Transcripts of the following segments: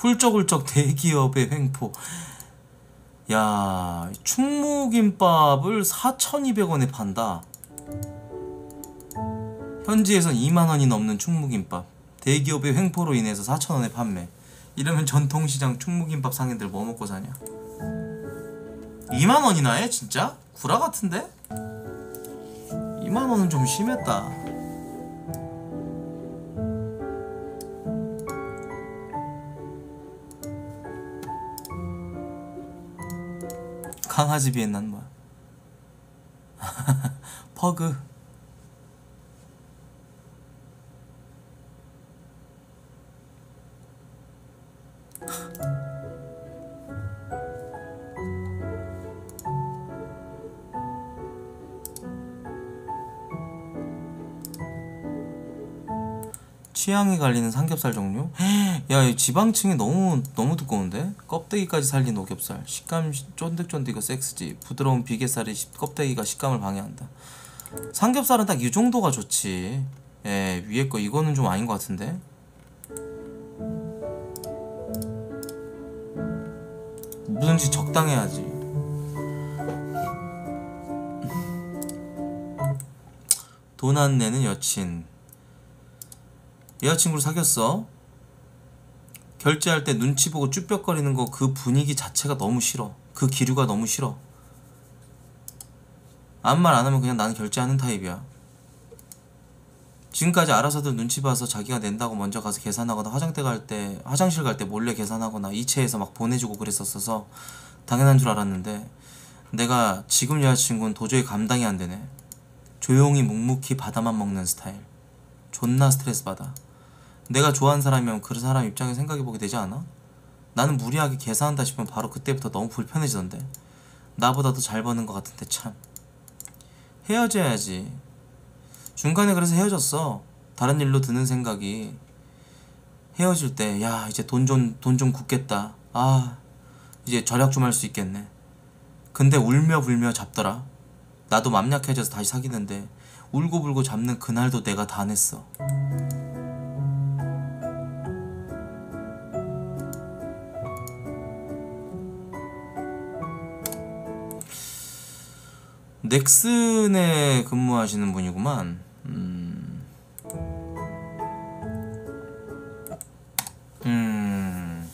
훌쩍훌쩍 대기업의 횡포. 야 충무김밥을 4,200원에 판다. 현지에선 2만원이 넘는 충무김밥. 대기업의 횡포로 인해서 4,000원에 판매. 이러면 전통시장 충무김밥 상인들 뭐 먹고 사냐? 2만원이나 해 진짜? 구라 같은데? 2만원은 좀 심했다 강아지 비엔난 뭐야 퍼그 취향이 갈리는 삼겹살 종류? 야, 이 지방층이 너무 너무 두꺼운데? 껍데기까지 살린 오겹살. 식감 시- 쫀득쫀득이고 섹스지. 부드러운 비계살이 시- 껍데기가 식감을 방해한다. 삼겹살은 딱 이 정도가 좋지. 예, 위에 거 이거는 좀 아닌 것 같은데? 뭐든지 적당해야지. 돈 안 내는 여친. 여자친구를 사귀었어. 결제할 때 눈치 보고 쭈뼛거리는 거 그 분위기 자체가 너무 싫어. 그 기류가 너무 싫어. 아무 말 안 하면 그냥 나는 결제하는 타입이야. 지금까지 알아서들 눈치 봐서 자기가 낸다고 먼저 가서 계산하거나 화장대 갈 때 화장실 갈 때 몰래 계산하거나 이체해서 막 보내주고 그랬었어서 당연한 줄 알았는데 내가 지금 여자친구는 도저히 감당이 안 되네. 조용히 묵묵히 받아만 먹는 스타일. 존나 스트레스 받아. 내가 좋아하는 사람이면 그 사람 입장에 생각해보게 되지 않아? 나는 무리하게 계산한다 싶으면 바로 그때부터 너무 불편해지던데. 나보다 더 잘 버는 것 같은데 참. 헤어져야지. 중간에 그래서 헤어졌어. 다른 일로 드는 생각이 헤어질 때, 야, 이제 돈 좀, 돈좀 굳겠다. 아, 이제 절약 좀 할 수 있겠네. 근데 울며 불며 잡더라. 나도 맘 약해져서 다시 사귀는데, 울고불고 잡는 그날도 내가 다 냈어. 넥슨에 근무하시는 분이구만. 음. 음.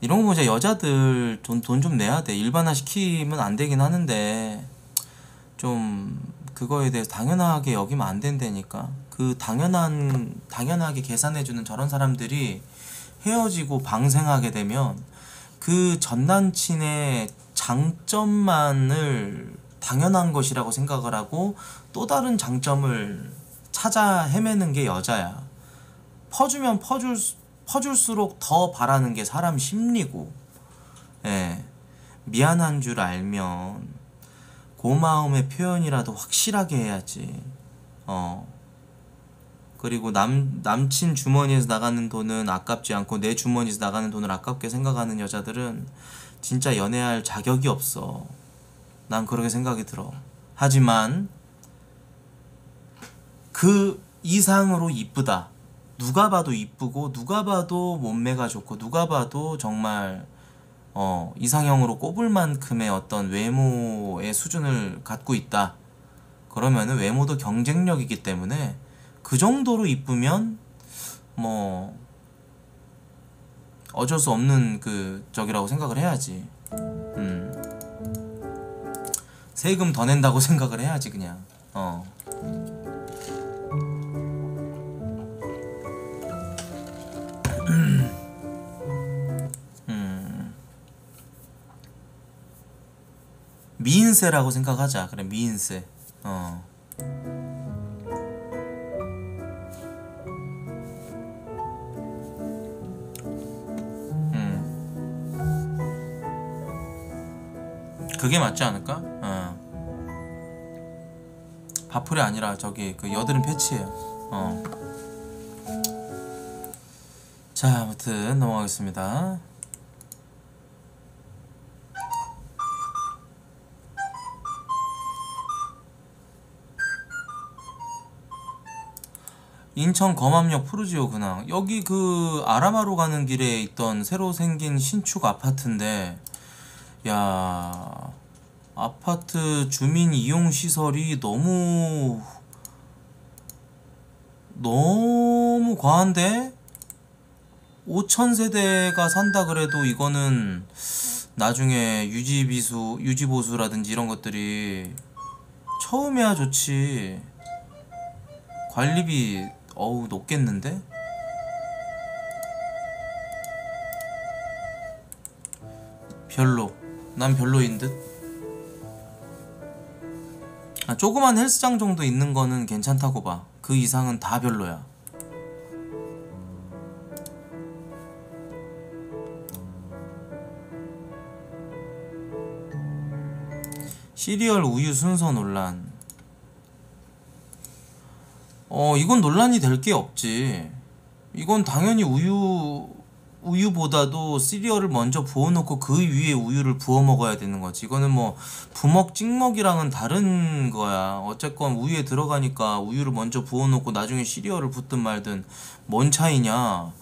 이런 거 보자 여자들 돈 돈 좀 내야 돼. 일반화 시키면 안 되긴 하는데 좀 그거에 대해서 당연하게 여기면 안 된다니까. 그 당연한 당연하게 계산해주는 저런 사람들이 헤어지고 방생하게 되면 그 전 남친의 장점만을 당연한 것이라고 생각을 하고 또 다른 장점을 찾아 헤매는 게 여자야. 퍼주면 퍼줄 수- 퍼줄수록 더 바라는 게 사람 심리고, 예. 미안한 줄 알면 고마움의 표현이라도 확실하게 해야지. 어. 그리고 남 남친 주머니에서 나가는 돈은 아깝지 않고 내 주머니에서 나가는 돈을 아깝게 생각하는 여자들은 진짜 연애할 자격이 없어. 난 그렇게 생각이 들어. 하지만 그 이상으로 이쁘다. 누가 봐도 이쁘고 누가 봐도 몸매가 좋고 누가 봐도 정말 어 이상형으로 꼽을 만큼의 어떤 외모의 수준을 갖고 있다. 그러면은 외모도 경쟁력이기 때문에 그 정도로 이쁘면 뭐 어쩔 수 없는 그 적이라고 생각을 해야지. 음. 세금 더 낸다고 생각을 해야지 그냥. 어. 음. 미인세라고 생각하자. 그래 미인세. 어. 그게 맞지 않을까? 어. 바풀이 아니라 저기 그 여드름 패치예요. 어. 자, 아무튼 넘어가겠습니다. 인천 검암역 푸르지오 근황 여기 그 아라마로 가는 길에 있던 새로 생긴 신축 아파트인데 야 아파트 주민 이용 시설이 너무 너무 과한데? 5천 세대가 산다 그래도 이거는 나중에 유지 비수 유지 보수라든지 이런 것들이 처음이야 좋지. 관리비 어우 높겠는데? 별로. 난 별로인 듯 아, 조그만 헬스장 정도 있는 거는 괜찮다고 봐. 그 이상은 다 별로야. 시리얼 우유 순서 논란. 어, 이건 논란이 될 게 없지. 이건 당연히 우유 우유보다도 시리얼을 먼저 부어놓고 그 위에 우유를 부어 먹어야 되는 거지. 이거는 뭐 부먹 찍먹이랑은 다른 거야. 어쨌건 우유에 들어가니까 우유를 먼저 부어놓고 나중에 시리얼을 붓든 말든 뭔 차이냐?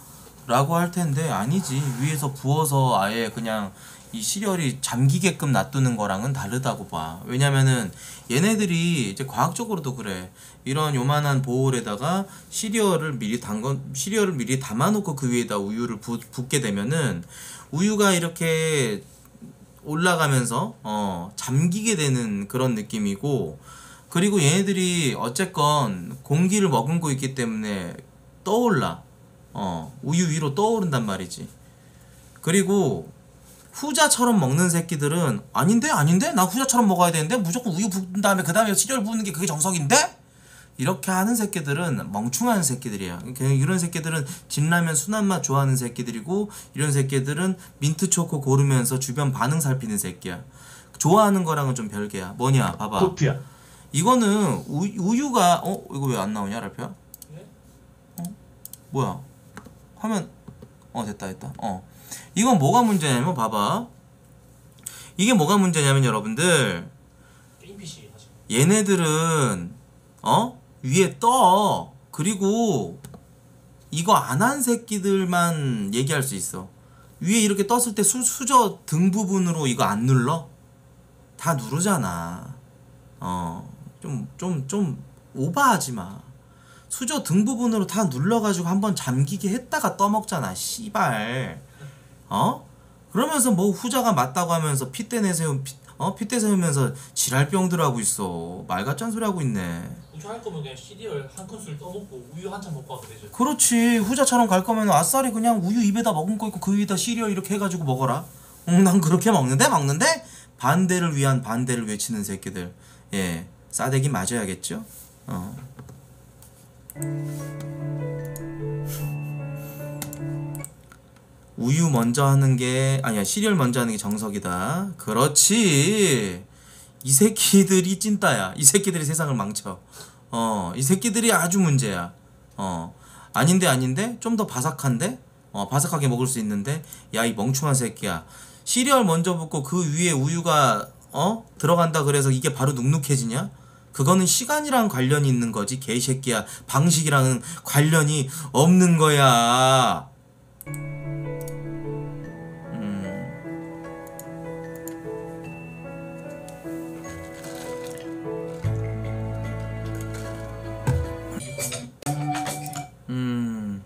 라고 할 텐데 아니지. 위에서 부어서 아예 그냥 이 시리얼이 잠기게끔 놔두는 거랑은 다르다고 봐. 왜냐면은 얘네들이 이제 과학적으로도 그래. 이런 요만한 보울에다가 시리얼을 미리 담거 시리얼을 미리 담아놓고 그 위에다 우유를 부, 붓게 되면은 우유가 이렇게 올라가면서 어 잠기게 되는 그런 느낌이고 그리고 얘네들이 어쨌건 공기를 머금고 있기 때문에 떠올라 어 우유 위로 떠오른단 말이지 그리고 후자처럼 먹는 새끼들은 아닌데 아닌데 나 후자처럼 먹어야 되는데 무조건 우유 붓는 다음에 그 다음에 시리얼 부는 게 그게 정석인데 이렇게 하는 새끼들은 멍충한 새끼들이야. 그냥 이런 새끼들은 진라면 순한 맛 좋아하는 새끼들이고 이런 새끼들은 민트 초코 고르면서 주변 반응 살피는 새끼야. 좋아하는 거랑은 좀 별개야. 뭐냐? 봐봐. 코트야. 이거는 우, 우유가 어 이거 왜 안 나오냐 랄표야? 네? 어 뭐야? 화면 어 됐다 됐다. 어. 이건 뭐가 문제냐면 봐봐. 이게 뭐가 문제냐면 여러분들. 얘네들은 어? 위에 떠. 그리고 이거 안 한 새끼들만 얘기할 수 있어. 위에 이렇게 떴을 때 수, 수저 등 부분으로 이거 안 눌러? 다 누르잖아. 어좀 좀좀 오버하지 마 수저 등 부분으로 다 눌러가지고 한번 잠기게 했다가 떠먹잖아 씨발. 어? 그러면서 뭐 후자가 맞다고 하면서 핏대 내세운 피, 어? 핏대 세우면서 지랄병들 하고 있어. 말 같지 않은 소리 하고 있네. 후자 할 거면 그냥 시리얼 한 큰술 떠먹고 우유 한잔 먹고 하면 되죠. 그렇지. 후자처럼 갈 거면 아싸리 그냥 우유 입에다 먹은 거 있고 그 위에다 시리얼 이렇게 해가지고 먹어라. 응, 난 그렇게 먹는데? 먹는데? 반대를 위한 반대를 외치는 새끼들. 예 싸대기 맞아야겠죠? 어 우유 먼저 하는 게 아니야 시리얼 먼저 하는 게 정석이다. 그렇지. 이 새끼들이 찐따야. 이 새끼들이 세상을 망쳐. 어 이 새끼들이 아주 문제야. 어 아닌데 아닌데 좀 더 바삭한데? 어 바삭하게 먹을 수 있는데? 야 이 멍충한 새끼야. 시리얼 먼저 붓고 그 위에 우유가 어 들어간다 그래서 이게 바로 눅눅해지냐 그거는 시간이랑 관련이 있는 거지 개새끼야 방식이랑은 관련이 없는 거야 음.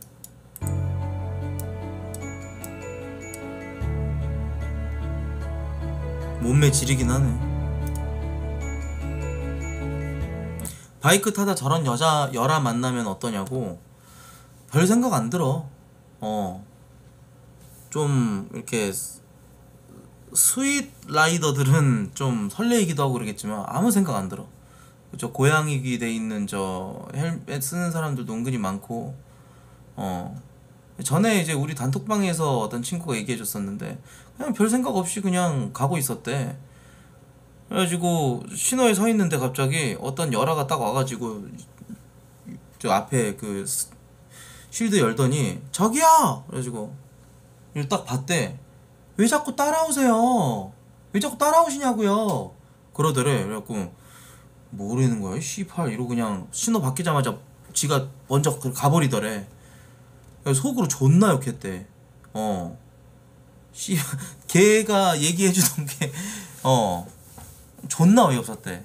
몸매 지리긴 하네. 바이크 타다 저런 여자 여라 만나면 어떠냐고. 별 생각 안 들어. 어. 좀 이렇게 스- sweet rider들은 좀 설레이기도 하고 그러겠지만 아무 생각 안 들어. 저 고양이귀 돼 있는 저 헬멧 쓰는 사람들도 은근히 많고 어 전에 이제 우리 단톡방에서 어떤 친구가 얘기해 줬었는데 그냥 별 생각 없이 그냥 가고 있었대 그래가지고 신호에 서 있는데 갑자기 어떤 열화가 딱 와가지고 저 앞에 그 스- 쉴드 열더니 저기요! 그래가지고 딱 봤대. 왜 자꾸 따라오세요? 왜 자꾸 따라오시냐고요? 그러더래. 그래갖고 모르는 거야. 씨팔 이러고 그냥 신호 바뀌자마자 지가 먼저 그 가버리더래. 속으로 존나 욕했대. 어. 씨, 걔가 얘기해주던 게, 어, 존나 어이없었대.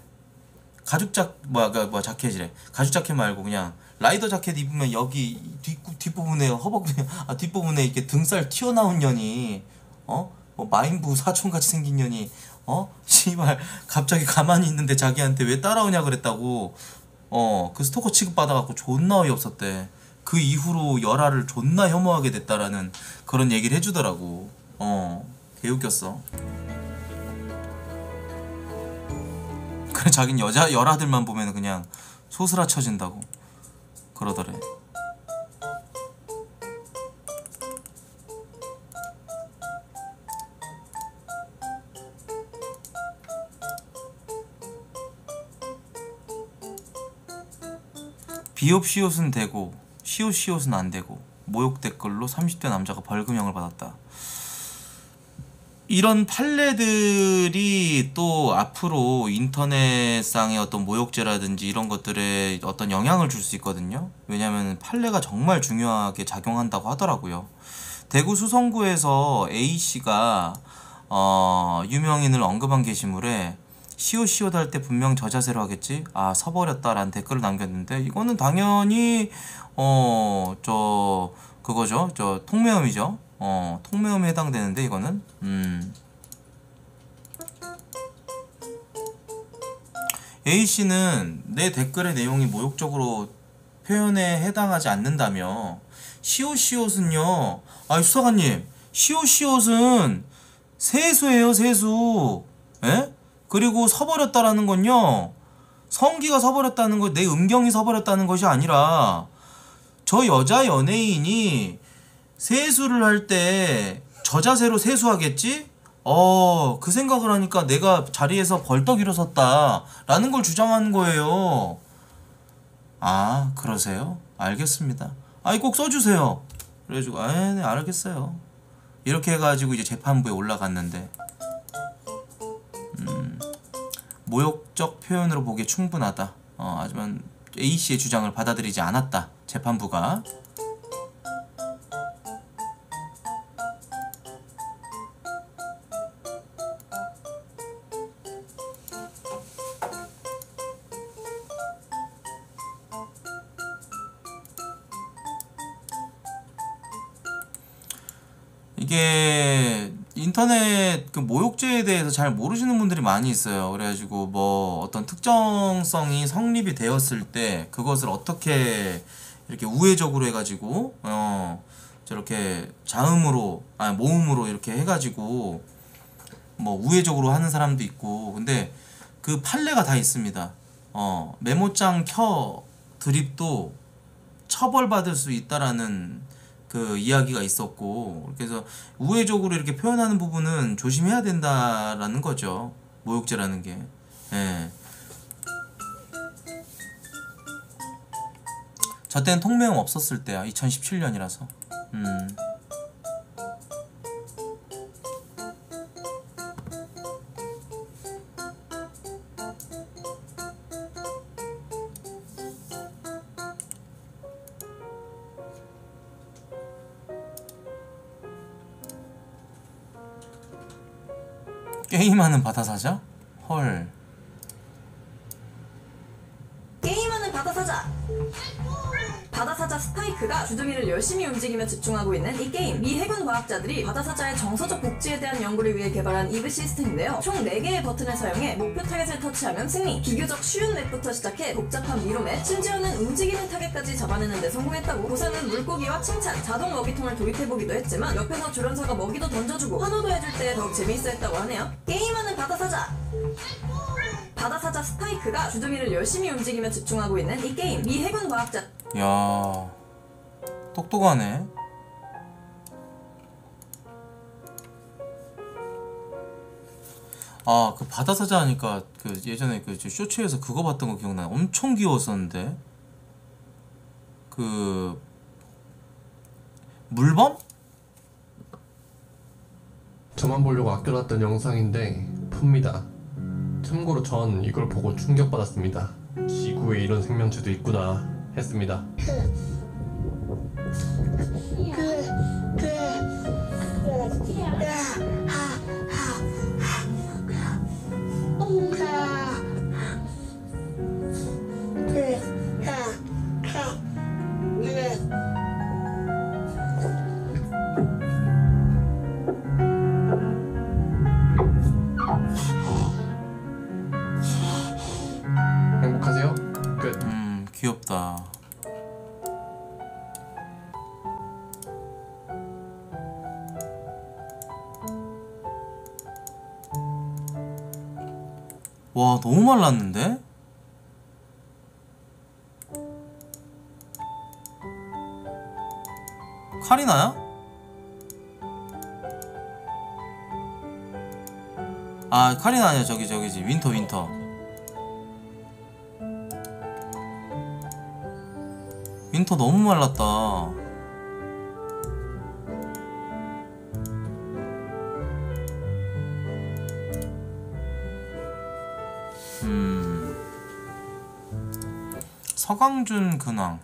가죽 자, 뭐야, 그, 뭐야, 자켓이래. 가죽 자켓 말고 그냥, 라이더 자켓 입으면 여기 뒷, 뒷부분에, 허벅지, 아, 뒷부분에 이렇게 등살 튀어나온 년이, 어? 뭐, 마인부 사촌같이 생긴 년이, 어? 씨발, 갑자기 가만히 있는데 자기한테 왜 따라오냐 그랬다고, 어, 그 스토커 취급 받아갖고 존나 어이없었대. 그 이후로 열아를 존나 혐오하게 됐다라는 그런 얘기를 해주더라고. 어, 개웃겼어. 그래, 자긴 여자 열아들만 보면 그냥 소스라 쳐진다고 그러더래. 비옵 시옷은 되고 시옷 시옷은 안 되고 모욕 댓글로 30대 남자가 벌금형을 받았다. 이런 판례들이 또 앞으로 인터넷상의 어떤 모욕죄라든지 이런 것들에 어떤 영향을 줄 수 있거든요. 왜냐하면 판례가 정말 중요하게 작용한다고 하더라고요. 대구 수성구에서 A 씨가 어, 유명인을 언급한 게시물에 시옷시옷 할때 분명 저 자세로 하겠지 아 서버렸다라는 댓글을 남겼는데 이거는 당연히 어 저 그거죠 저 통매음이죠 어 통매음에 해당되는데 이거는? 음. A 씨는 내 댓글의 내용이 모욕적으로 표현에 해당하지 않는다며. 시옷시옷은요. 아이 수사관님. 시옷시옷은 세수예요 세수. 에? 그리고 서버렸다라는 건요. 성기가 서버렸다는 거내 음경이 서버렸다는 것이 아니라 저 여자 연예인이 세수를 할 때 저자세로 세수하겠지? 어, 그 생각을 하니까 내가 자리에서 벌떡 일어섰다. 라는 걸 주장하는 거예요. 아, 그러세요? 알겠습니다. 아이, 꼭 써주세요. 그래가지고, 아, 네, 알겠어요. 이렇게 해가지고 이제 재판부에 올라갔는데, 음, 모욕적 표현으로 보기에 충분하다. 어, 하지만 A 씨의 주장을 받아들이지 않았다. 재판부가. 이게 인터넷 그 모욕죄에 대해서 잘 모르시는 분들이 많이 있어요. 그래가지고 뭐 어떤 특정성이 성립이 되었을 때 그것을 어떻게 이렇게 우회적으로 해가지고 어 저렇게 자음으로 아니 모음으로 이렇게 해가지고 뭐 우회적으로 하는 사람도 있고 근데 그 판례가 다 있습니다. 어 메모장 켜 드립도 처벌받을 수 있다라는 그 이야기가 있었고 그래서 우회적으로 이렇게 표현하는 부분은 조심해야 된다라는 거죠 모욕죄라는 게 예. 저 때는 통매음 없었을 때야 2017년이라서 음. 게임하는 바다사자? 헐 가 주둥이를 열심히 움직이며 집중하고 있는 이 게임. 미 해군 과학자들이 바다사자의 정서적 복지에 대한 연구를 위해 개발한 EVE 시스템인데요. 총 4개의 버튼을 사용해 목표 타겟을 터치하면 승리. 비교적 쉬운 map부터 시작해 복잡한 미로 map 심지어는 움직이는 타겟까지 잡아내는 데 성공했다고 고사는 물고기와 칭찬 자동 먹이통을 도입해보기도 했지만 옆에서 조련사가 먹이도 던져주고 환호도 해줄 때 더욱 재미있어 했다고 하네요. 게임하는 바다사자! 바다사자 스파이크가 주둥이를 열심히 움직이며 집중하고 있는 이 게임. 미 해군 과학자 야 똑똑하네 아 그 바다사자 하니까 그 예전에 그 쇼츠에서 그거 봤던 거 기억나 엄청 귀여웠었는데 그 물범? 저만 보려고 아껴놨던 영상인데 풉니다. 참고로 전 이걸 보고 충격받았습니다. 지구에 이런 생명체도 있구나. 했습니다. 행복하세요? 끝. 음 귀엽다 와 너무 말랐는데? 카리나야? 아 카리나 아니야 저기 저기지 윈터 윈터 윈터 너무 말랐다. 서강준 근황.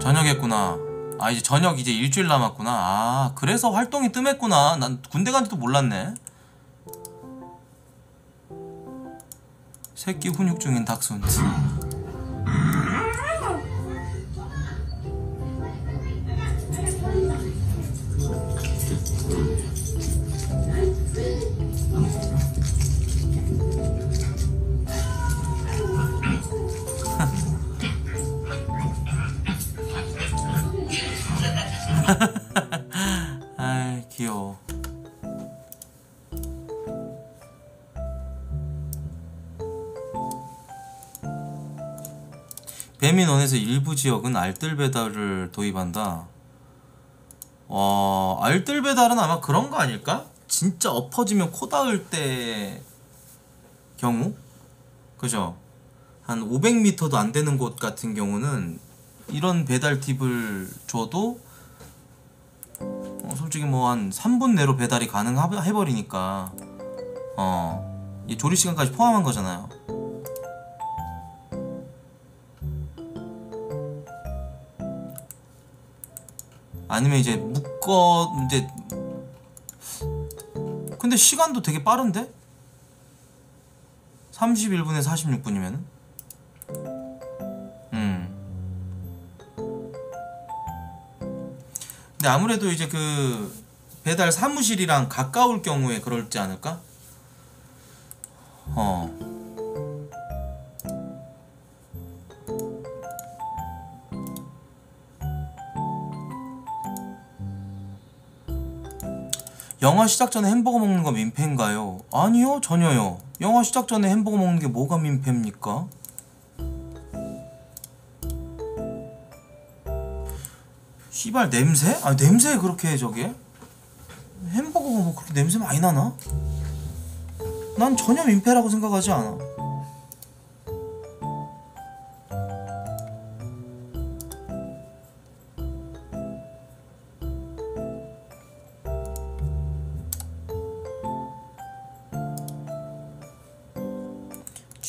전역했구나. 아 이제 전역 이제 일주일 남았구나. 아 그래서 활동이 뜸했구나. 난 군대 간지도 몰랐네. 새끼 훈육 중인. 아이 배민원에서 일부 지역은 알뜰 배달을 도입한다. 와 알뜰 배달은 아마 그런 거 아닐까? 진짜 엎어지면 코 닿을 때 경우? 그죠? 한 500m도 안 되는 곳 같은 경우는 이런 배달 팁을 줘도 어, 솔직히 뭐 한 3분 내로 배달이 가능해버리니까 어, 이 조리 시간까지 포함한 거잖아요. 아니면 이제 묶어 이제 근데 시간도 되게 빠른데? 31분에 46분이면은 음. 근데 아무래도 이제 그 배달 사무실이랑 가까울 경우에 그럴지 않을까? 어. 영화 시작 전에 햄버거 먹는 거 민폐인가요? 아니요, 전혀요. 영화 시작 전에 햄버거 먹는 게 뭐가 민폐입니까? 씨발 냄새? 아 냄새 그렇게 저게? 햄버거가 뭐 그렇게 냄새 많이 나나? 난 전혀 민폐라고 생각하지 않아.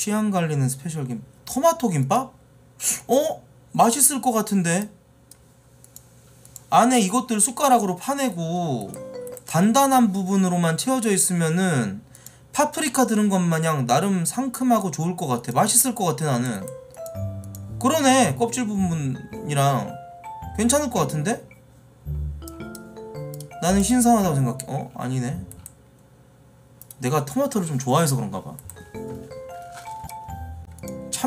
취향 갈리는 special 김 토마토 김밥? 어? 맛있을 것 같은데 안에 이것들 숟가락으로 파내고 단단한 부분으로만 채워져 있으면은 파프리카 들은 것 마냥 나름 상큼하고 좋을 것 같아 맛있을 것 같아 나는 그러네 껍질 부분이랑 괜찮을 것 같은데? 나는 신선하다고 생각해 어? 아니네 내가 토마토를 좀 좋아해서 그런가 봐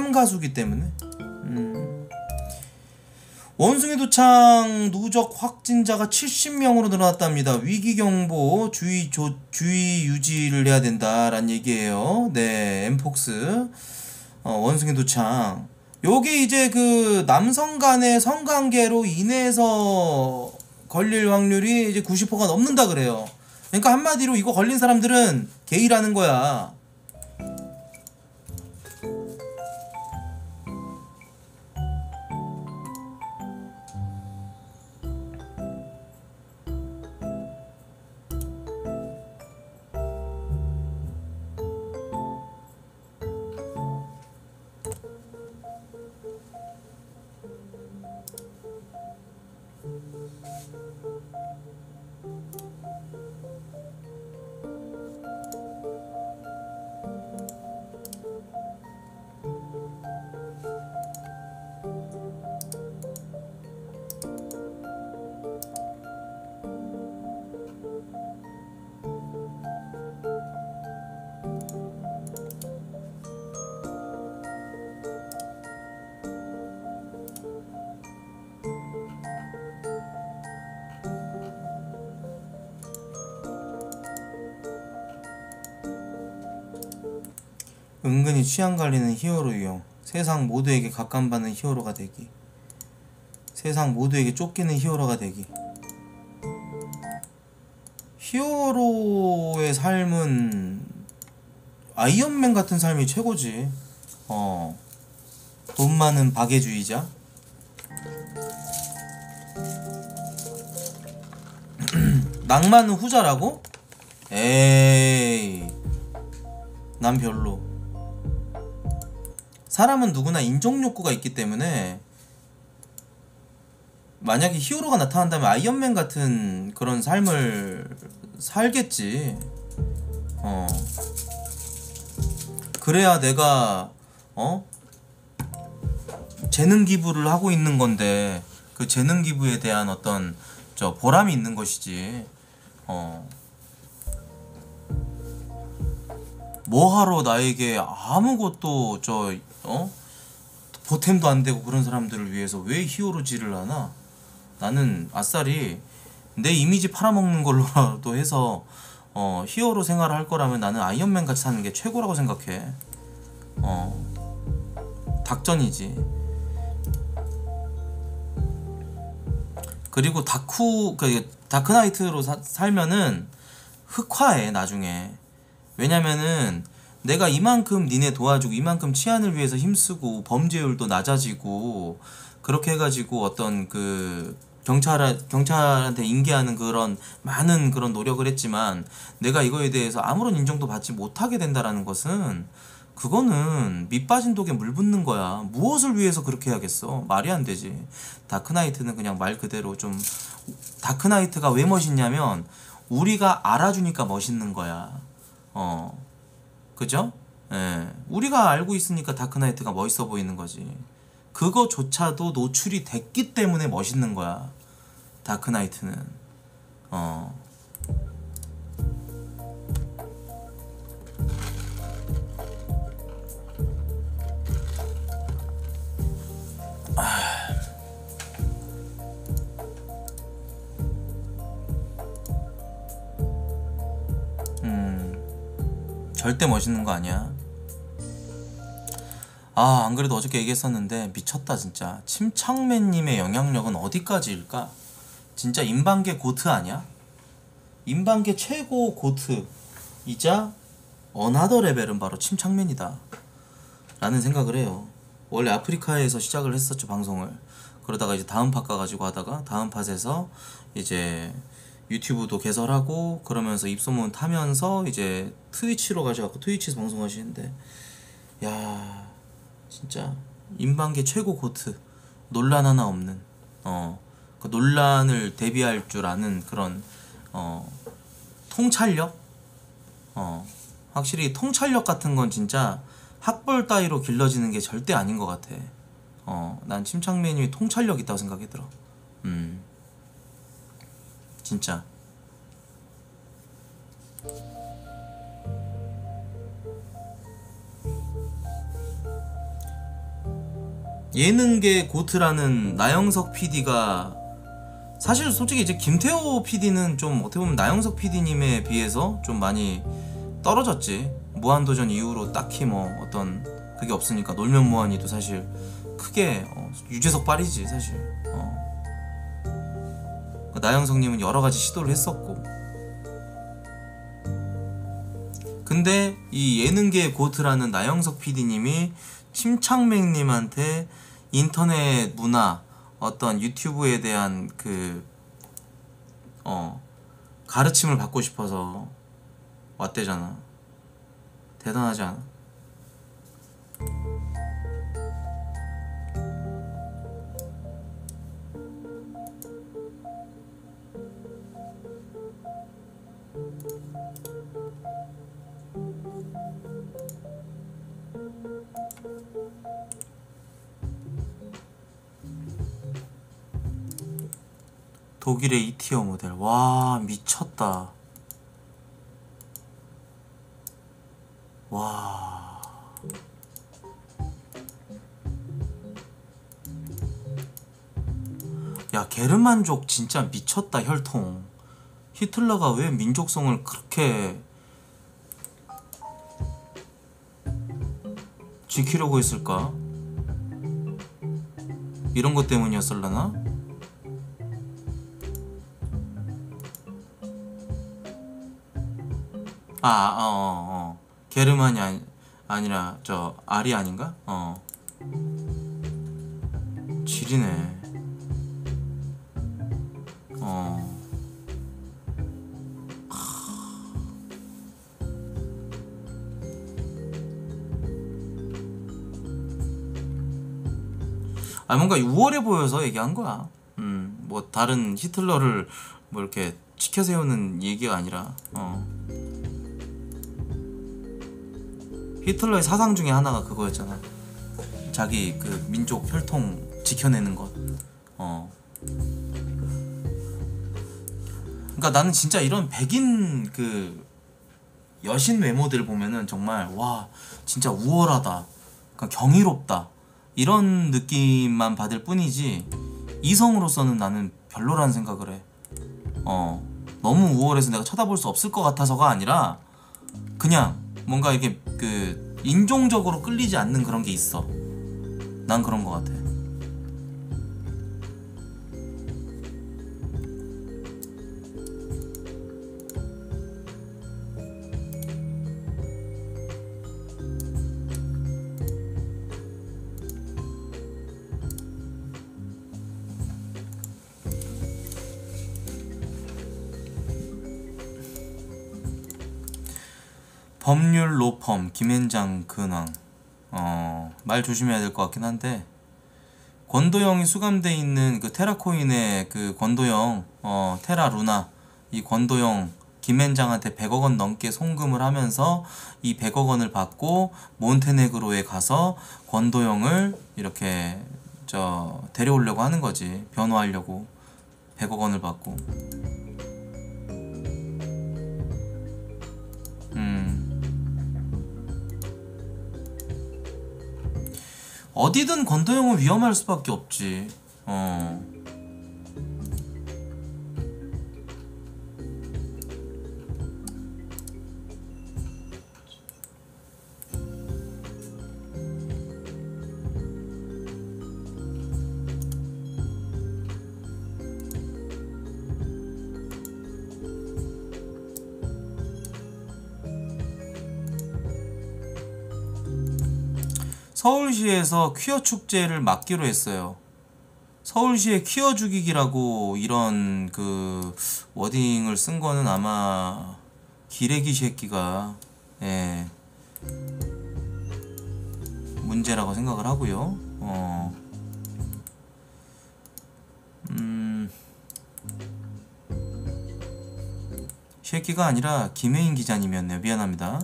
참가수기 때문에 음. 원숭이 도창 누적 확진자가 70명으로 늘어났답니다. 위기 경보 주의 조, 주의 유지를 해야 된다라는 얘기예요. 네, 엠폭스 어, 원숭이 도창. 요게 이제 그 남성 간의 성관계로 인해서 걸릴 확률이 이제 90%가 넘는다 그래요. 그러니까 한마디로 이거 걸린 사람들은 게이라는 거야. 은근히 취향 갈리는 히어로 유형. 세상 모두에게 각감받는 히어로가 되기. 세상 모두에게 쫓기는 히어로가 되기. 히어로의 삶은 아이언맨 같은 삶이 최고지. 어. 돈 많은 박애주의자. 낭만은 후자라고? 에이. 난 별로 사람은 누구나 인정 욕구가 있기 때문에 만약에 히어로가 나타난다면 아이언맨 같은 그런 삶을 살겠지. 어. 그래야 내가 어 재능 기부를 하고 있는 건데 그 재능 기부에 대한 어떤 저 보람이 있는 것이지. 어. 뭐 하러 나에게 아무것도 저 어? 보탬도 안 되고 그런 사람들을 위해서 왜 히어로질을 하나? 나는 아싸리 내 이미지 팔아먹는 걸로라도 해서 어, 히어로 생활을 할 거라면 나는 아이언맨 같이 사는 게 최고라고 생각해. 어. 닭전이지. 그리고 다쿠 그 다크나이트로 사- 살면은 흑화해 나중에. 왜냐면은 내가 이만큼 니네 도와주고 이만큼 치안을 위해서 힘쓰고 범죄율도 낮아지고 그렇게 해가지고 어떤 그 경찰 경찰한테 인계하는 그런 많은 그런 노력을 했지만 내가 이거에 대해서 아무런 인정도 받지 못하게 된다라는 것은 그거는 밑 빠진 독에 물 붓는 거야. 무엇을 위해서 그렇게 해야겠어? 말이 안 되지. 다크나이트는 그냥 말 그대로 좀 다크나이트가 왜 멋있냐면 우리가 알아주니까 멋있는 거야. 어. 그죠? 예. 우리가 알고 있으니까 다크나이트가 멋있어 보이는 거지. 그거조차도 노출이 됐기 때문에 멋있는 거야. 다크나이트는. 어. 음. 절대 멋있는 거 아니야. 아, 안 그래도 어저께 얘기했었는데 미쳤다 진짜. 침착맨님의 영향력은 어디까지일까? 진짜 인방계 GOAT 아니야? 인방계 최고 GOAT이자 another level은 바로 침착맨이다. 라는 생각을 해요. 원래 아프리카에서 시작을 했었죠 방송을. 그러다가 이제 다음 팟 가가지고 하다가 다음 팟에서 이제 유튜브도 개설하고 그러면서 입소문 타면서 이제 트위치로 가셔갖고 트위치에서 방송하시는데 야 진짜 인방계 최고 고트 논란 하나 없는 어 그 논란을 대비할 줄 아는 그런 어 통찰력? 어 확실히 통찰력 같은 건 진짜 학벌 따위로 길러지는 게 절대 아닌 것 같아. 어난 침착맨이 통찰력 있다고 생각이 들어. 음 진짜. 예능계 고트라는 나영석 PD가 사실 솔직히 이제 김태호 PD는 좀 어떻게 보면 나영석 PD님에 비해서 좀 많이 떨어졌지. 무한도전 이후로 딱히 뭐 어떤 그게 없으니까 놀면 무한이도 사실 크게 어, 유재석 빨이지 사실. 어. 그 나영석님은 여러 가지 시도를 했었고 근데 이 예능계 고트라는 나영석 PD님이 침착맨님한테 인터넷 문화 어떤 유튜브에 대한 그 어, 가르침을 받고 싶어서 왔대잖아. 대단하지 않아? 독일의 2티어 모델. 와, 미쳤다. 와. 야, 게르만족 진짜 미쳤다, 혈통. 히틀러가 왜 민족성을 그렇게 지키려고 했을까? 이런 것 때문이었을라나? 아, 어, 어, 어. 게르만이 아니, 아니라 저 알이 아닌가? 어. 지리네. 어. 아 뭔가 우월해 보여서 얘기한 거야. 음, 뭐 다른 히틀러를 뭐 이렇게 치켜 세우는 얘기가 아니라, 어. 히틀러의 사상 중에 하나가 그거였잖아. 자기 그 민족 혈통 지켜내는 것. 어. 그러니까 나는 진짜 이런 백인 그 여신 외모들 보면은 정말 와 진짜 우월하다. 그러니까 경이롭다. 이런 느낌만 받을 뿐이지 이성으로서는 나는 별로라는 생각을 해. 어. 너무 우월해서 내가 쳐다볼 수 없을 것 같아서가 아니라 그냥 뭔가 이게 그 인종적으로 끌리지 않는 그런 게 있어. 난 그런 것 같아. 법률 로펌 김앤장 근황. 어, 말 조심해야 될 것 같긴 한데 권도영이 수감돼 있는 그 테라코인의 그 권도영 어, 테라 루나 이 권도영 김앤장한테 100억 원 넘게 송금을 하면서 이 100억 원을 받고 몬테네그로에 가서 권도영을 이렇게 저 데려오려고 하는 거지. 변호하려고 100억 원을 받고 어디든 권도영은 위험할 수밖에 없지. 어. 서울시에서 퀴어 축제를 막기로 했어요. 서울시의 퀴어 죽이기라고 이런 그 워딩을 쓴 거는 아마 기레기 새끼가 예 문제라고 생각을 하고요. 어. 음. 새끼가 아니라 김혜인 기자님이었네요. 미안합니다.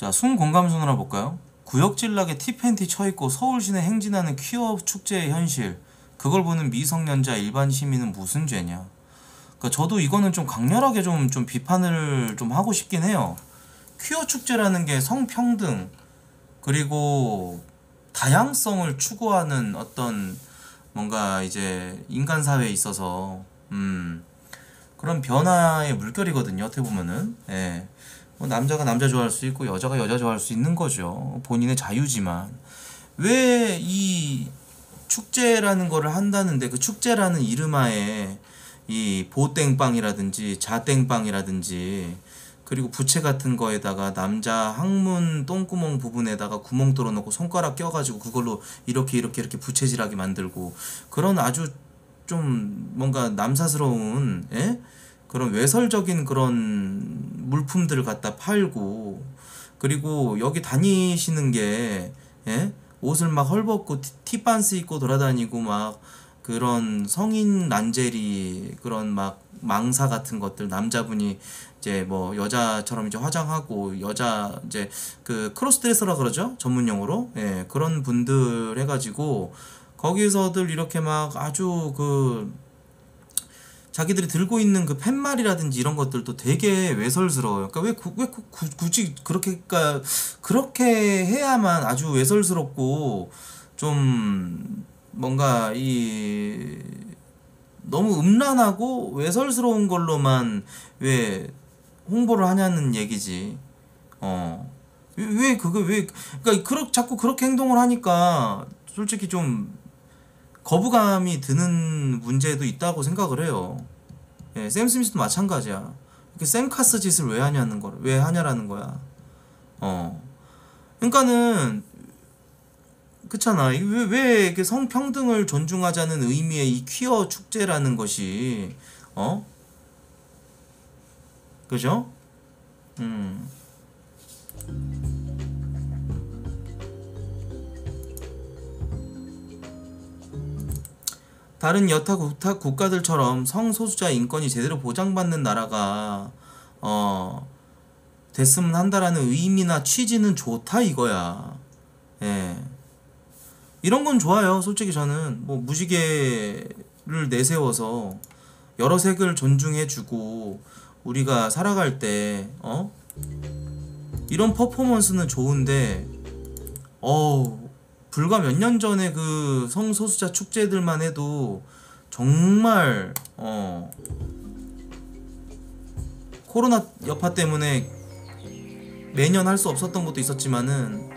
자, 순 공감순으로 볼까요? 구역질나게 티팬티 쳐입고 서울 시내 행진하는 퀴어 축제의 현실. 그걸 보는 미성년자 일반 시민은 무슨 죄냐? 그러니까 저도 이거는 좀 강렬하게 좀, 좀 비판을 좀 하고 싶긴 해요. 퀴어 축제라는 게 성평등, 그리고 다양성을 추구하는 어떤 뭔가 이제 인간 사회에 있어서, 음, 그런 변화의 물결이거든요. 어떻게 보면은. 예. 뭐 남자가 남자 좋아할 수 있고 여자가 여자 좋아할 수 있는 거죠. 본인의 자유지만 왜 이 축제라는 거를 한다는데 그 축제라는 이름하에 이 보땡빵이라든지 자땡빵이라든지 그리고 부채 같은 거에다가 남자 항문 똥구멍 부분에다가 구멍 뚫어놓고 손가락 껴가지고 그걸로 이렇게 이렇게 이렇게 부채질하게 만들고 그런 아주 좀 뭔가 남사스러운 예? 그런 외설적인 그런 물품들을 갖다 팔고 그리고 여기 다니시는 게 예? 옷을 막 헐벗고 티- 티반스 입고 돌아다니고 막 그런 성인 란제리 그런 막 망사 같은 것들 남자분이 이제 뭐 여자처럼 이제 화장하고 여자 이제 그 크로스드레서라 그러죠 전문 용어로 예 그런 분들 해가지고 거기서들 이렇게 막 아주 그 자기들이 들고 있는 그 팻말이라든지 이런 것들도 되게 외설스러워요. 그러니까 왜, 구, 왜 구, 구- 굳이 그렇게 그러니까 그렇게 해야만 아주 외설스럽고 좀 뭔가 이 너무 음란하고 외설스러운 걸로만 왜 홍보를 하냐는 얘기지. 어. 왜, 왜 그거 왜 그러니까 그렇 자꾸 그렇게 행동을 하니까 솔직히 좀 거부감이 드는 문제도 있다고 생각을 해요. 예, 샘 스미스도 마찬가지야. 이렇게 샘 카스 짓을 왜 하냐는 거, 왜 하냐라는 거야. 어. 그러니까는 그렇잖아. 왜, 왜 이렇게 성평등을 존중하자는 의미의 이 퀴어 축제라는 것이 어? 그죠? 음. 다른 여타 국타 국가들처럼 성소수자 인권이 제대로 보장받는 나라가 어 됐으면 한다라는 의미나 취지는 좋다 이거야. 예. 이런 건 좋아요. 솔직히 저는 뭐 무지개를 내세워서 여러 색을 존중해주고 우리가 살아갈 때 어? 이런 퍼포먼스는 좋은데 어우 불과 몇 년 전에 그 성소수자 축제들만 해도 정말 어 코로나 여파 때문에 매년 할 수 없었던 것도 있었지만은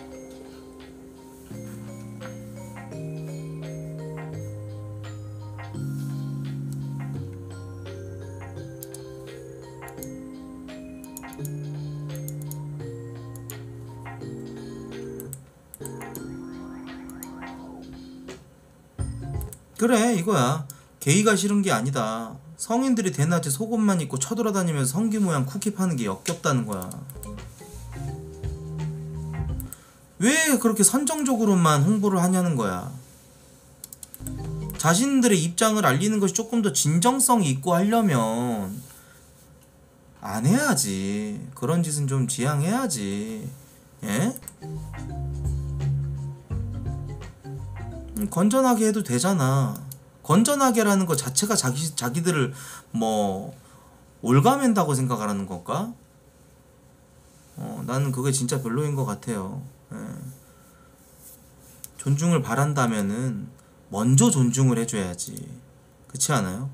그래 이거야. 게이가 싫은 게 아니다. 성인들이 대낮에 속옷만 입고 쳐돌아다니면서 성기 모양 쿠키 파는 게 역겹다는 거야. 왜 그렇게 선정적으로만 홍보를 하냐는 거야. 자신들의 입장을 알리는 것이 조금 더 진정성이 있고 하려면 안 해야지. 그런 짓은 좀 지양해야지. 예? 건전하게 해도 되잖아. 건전하게라는 것 자체가 자기 자기들을 뭐 올가맨다고 생각하라는 건가? 어, 나는 그게 진짜 별로인 것 같아요. 예. 존중을 바란다면은 먼저 존중을 해줘야지. 그렇지 않아요?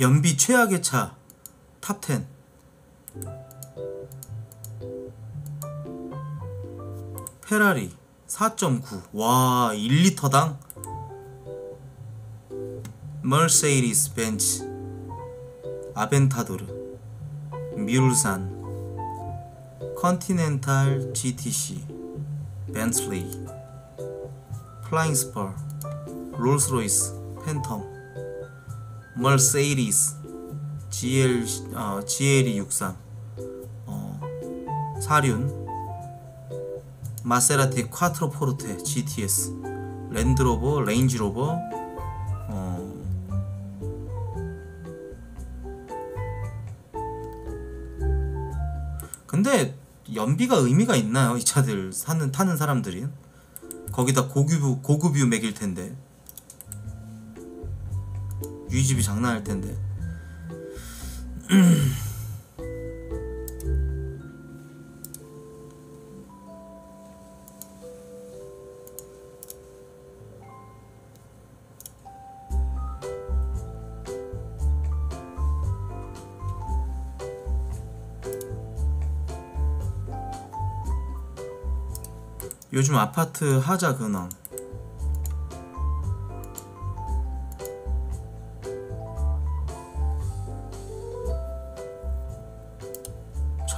연비 최악의 차 top 10 페라리 4.9와 1리터당? 메르세데스 벤츠 아벤타도르 뮬산 컨티넨탈 GTC 벤틀리 플라잉 스퍼 롤스로이스 팬텀 메르세데스 GL 어, GLE 63 어, 사륜 마세라티 콰트로 포르테 GTS 랜드로버 레인지로버 어, 근데 연비가 의미가 있나요? 이 차들 사는 타는 사람들이? 거기다 고급 고급유 매길 텐데 유이집이 장난 할 텐데. 요즘 아파트 하자 근황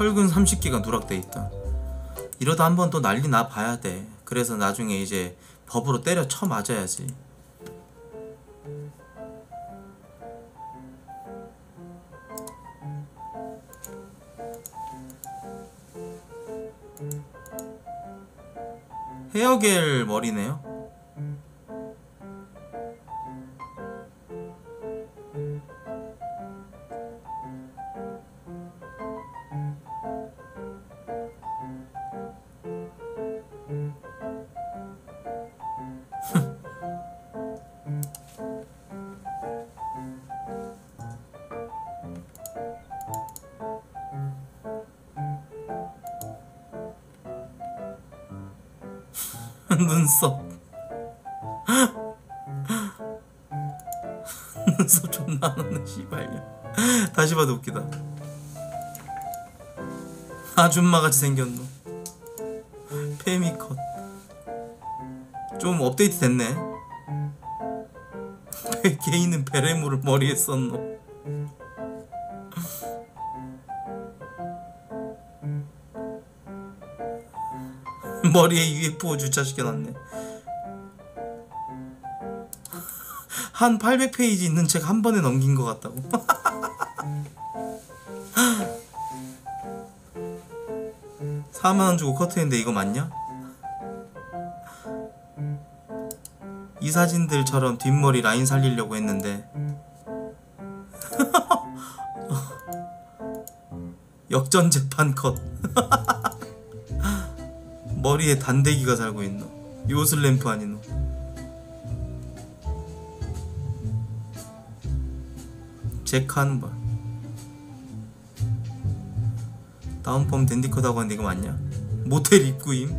철근 30개가 누락돼 있다. 이러다 한 번 또 난리 나 봐야 돼. 그래서 나중에 이제 법으로 때려 쳐 맞아야지. 헤어겔 머리네요 눈썹 존나 안 오네 씨발려 다시 봐도 웃기다. 아줌마같이 생겼노. 페미컷. 좀 업데이트 됐네. 개인은 베레모를 머리에 썼노? 머리에 UFO 주차시켜놨네 한 800페이지 있는 책 한 번에 넘긴 것 같다고. 사만원 주고 커트했는데 이거 맞냐? 이 사진들처럼 뒷머리 라인 살리려고 했는데. 역전 재판 컷. 머리에 단대기가 살고 있노. 요슬램프 아니노 제카는 봐 다운펌 댄디컷하고 하는데 이거 맞냐? 모텔 입구임?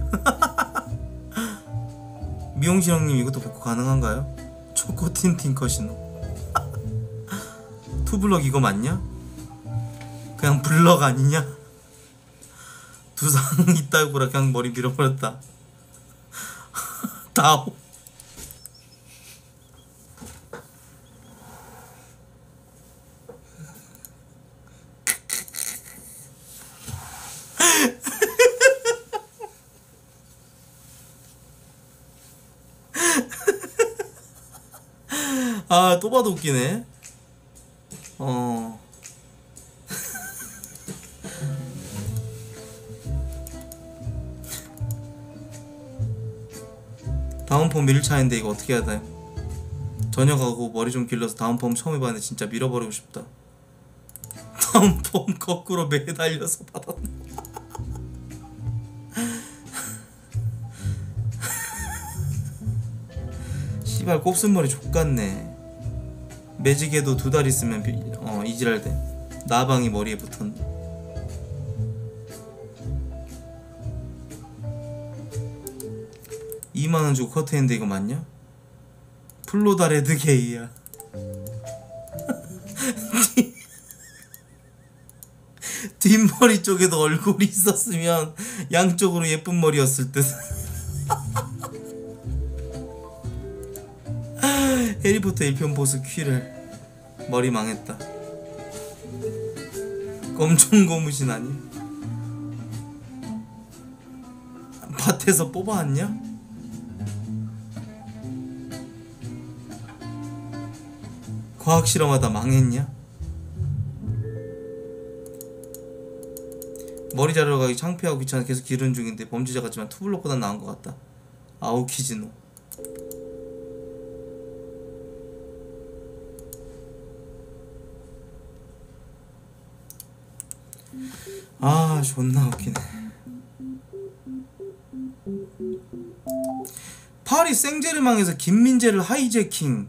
미용실 형님 이것도 복구 가능한가요? 초코틴틴 컷이노 투블럭 이거 맞냐? 그냥 블럭 아니냐? 두상 있다고라 그냥 머리 밀어버렸다 다오 아, 또 봐도 웃기네. 어. 다운 펌 밀차인데 이거 어떻게 해야 돼? 저녁 하고 머리 좀 길러서 다운 펌 처음 해봤는데 진짜 밀어버리고 싶다. 다운 펌 거꾸로 매달려서 받았네. 씨발 곱슬머리 족같네. 매직에도 두 달 있으면 비, 어 이지랄 돼. 나방이 머리에 붙었네. 이만원 주고 커트했는데 이거 맞냐? 플로다 레드 게이야. 뒷머리 쪽에도 얼굴이 있었으면 양쪽으로 예쁜 머리였을 듯. 해리포터 1편 보스 퀴를 머리 망했다. 검정 고무신 아니? 밭에서 뽑아왔냐? 과학 실험하다 망했냐? 머리 자르러 가기 창피하고 귀찮아 계속 기른 중인데 범죄자 같지만 투블럭보다 나은 것 같다. 아오키즈노. 아 존나 웃기네. 파리 생제르망에서 김민재를 하이제킹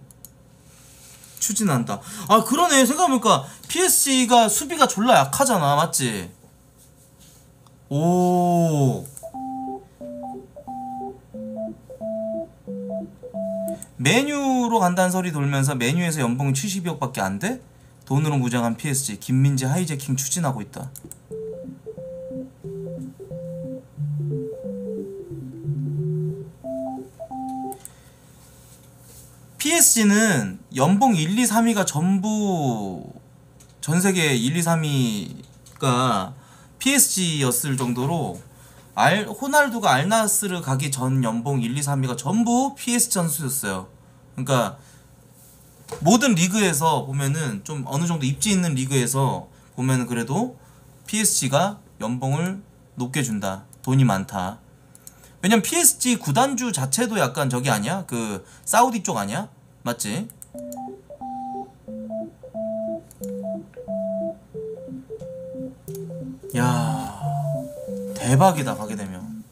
추진한다. 아 그러네 생각해보니까 PSG가 수비가 졸라 약하잖아 맞지? 오 메뉴로 간다는 설이 돌면서 메뉴에서 연봉 70억밖에 안 돼? 돈으로 무장한 PSG 김민재 하이제킹 추진하고 있다. PSG는 연봉 1, 2, 3위가 전부 전 세계 1, 2, 3위가 PSG였을 정도로 알 호날두가 알나스르 가기 전 연봉 1, 2, 3위가 전부 PSG 선수였어요. 그러니까 모든 리그에서 보면은 좀 어느 정도 입지 있는 리그에서 보면은 그래도 PSG가 연봉을 높게 준다. 돈이 많다. 왜냐면 PSG 구단주 자체도 약간 저기 아니야? 그 사우디 쪽 아니야? 맞지? 야 대박이다 가게 되면.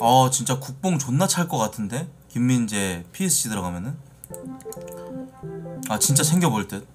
어 진짜 국뽕 존나 찰 것 같은데 김민재 PSG 들어가면은? 아 진짜 챙겨볼 듯